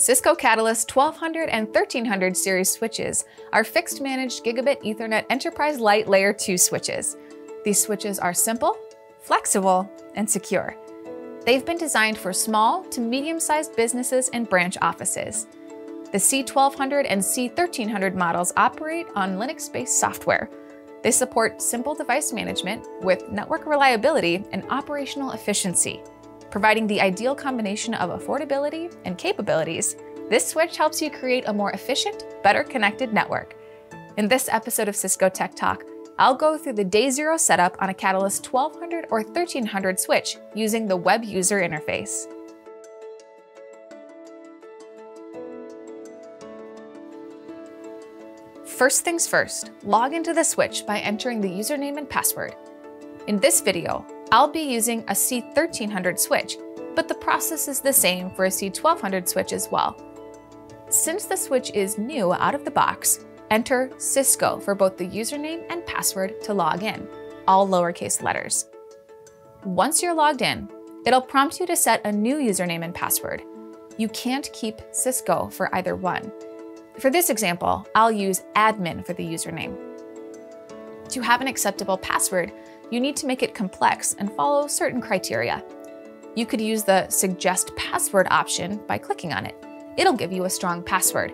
Cisco Catalyst 1200 and 1300 series switches are fixed managed gigabit Ethernet Enterprise Light Layer 2 switches. These switches are simple, flexible, and secure. They've been designed for small to medium-sized businesses and branch offices. The C1200 and C1300 models operate on Linux-based software. They support simple device management with network reliability and operational efficiency. Providing the ideal combination of affordability and capabilities, this switch helps you create a more efficient, better connected network. In this episode of Cisco Tech Talk, I'll go through the day zero setup on a Catalyst 1200 or 1300 switch using the web user interface. First things first, log into the switch by entering the username and password. In this video, I'll be using a C1300 switch, but the process is the same for a C1200 switch as well. Since the switch is new out of the box, enter Cisco for both the username and password to log in, all lowercase letters. Once you're logged in, it'll prompt you to set a new username and password. You can't keep Cisco for either one. For this example, I'll use admin for the username. To have an acceptable password, you need to make it complex and follow certain criteria. You could use the Suggest Password option by clicking on it. It'll give you a strong password.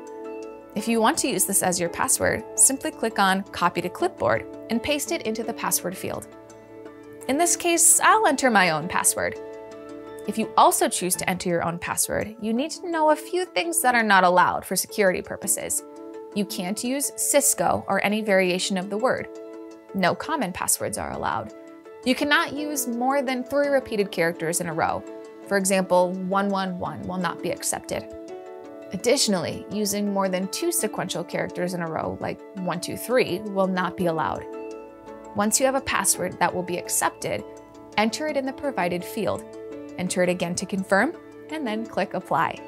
If you want to use this as your password, simply click on Copy to Clipboard and paste it into the password field. In this case, I'll enter my own password. If you also choose to enter your own password, you need to know a few things that are not allowed for security purposes. You can't use Cisco or any variation of the word. No common passwords are allowed. You cannot use more than three repeated characters in a row. For example, 111 will not be accepted. Additionally, using more than two sequential characters in a row, like 123, will not be allowed. Once you have a password that will be accepted, enter it in the provided field. Enter it again to confirm, and then click Apply.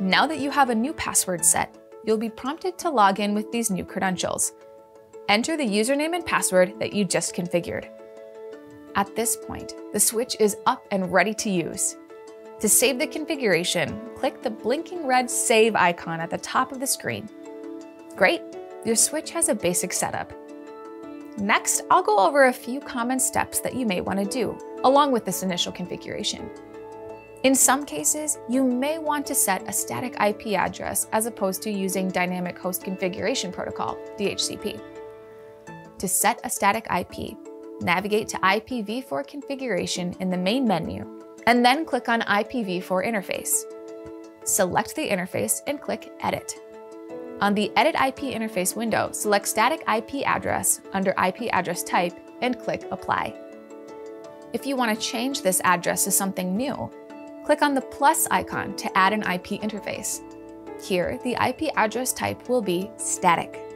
Now that you have a new password set, you'll be prompted to log in with these new credentials. Enter the username and password that you just configured. At this point, the switch is up and ready to use. To save the configuration, click the blinking red Save icon at the top of the screen. Great, your switch has a basic setup. Next, I'll go over a few common steps that you may want to do, along with this initial configuration. In some cases, you may want to set a static IP address as opposed to using Dynamic Host Configuration Protocol, DHCP. To set a static IP, navigate to IPv4 configuration in the main menu, and then click on IPv4 interface. Select the interface and click Edit. On the Edit IP interface window, select Static IP address under IP address type and click Apply. If you want to change this address to something new, click on the plus icon to add an IP interface. Here, the IP address type will be static.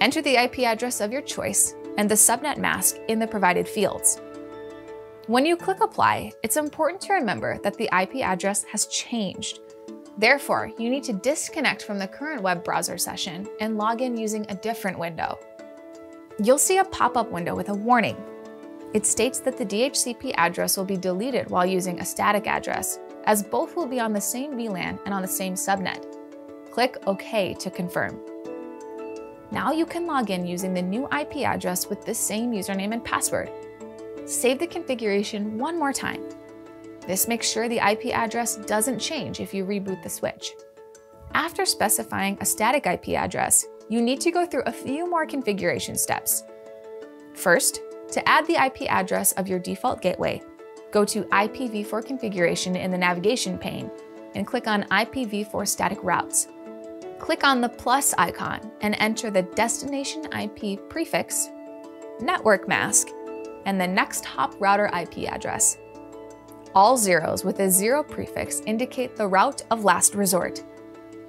Enter the IP address of your choice and the subnet mask in the provided fields. When you click Apply, it's important to remember that the IP address has changed. Therefore, you need to disconnect from the current web browser session and log in using a different window. You'll see a pop-up window with a warning. It states that the DHCP address will be deleted while using a static address, as both will be on the same VLAN and on the same subnet. Click OK to confirm. Now you can log in using the new IP address with the same username and password. Save the configuration one more time. This makes sure the IP address doesn't change if you reboot the switch. After specifying a static IP address, you need to go through a few more configuration steps. First, to add the IP address of your default gateway, go to IPv4 configuration in the navigation pane and click on IPv4 static routes click on the plus icon and enter the destination IP prefix, network mask, and the next hop router IP address. All zeros with a zero prefix indicate the route of last resort,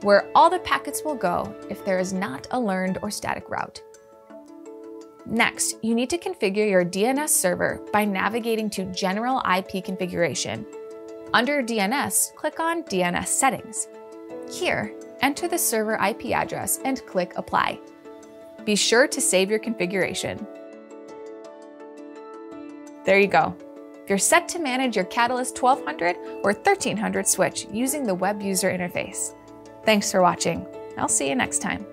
where all the packets will go if there is not a learned or static route. Next, you need to configure your DNS server by navigating to General IP Configuration. Under DNS, click on DNS Settings. Here, enter the server IP address and click Apply. Be sure to save your configuration. There you go. you're set to manage your Catalyst 1200 or 1300 switch using the web user interface. Thanks for watching. I'll see you next time.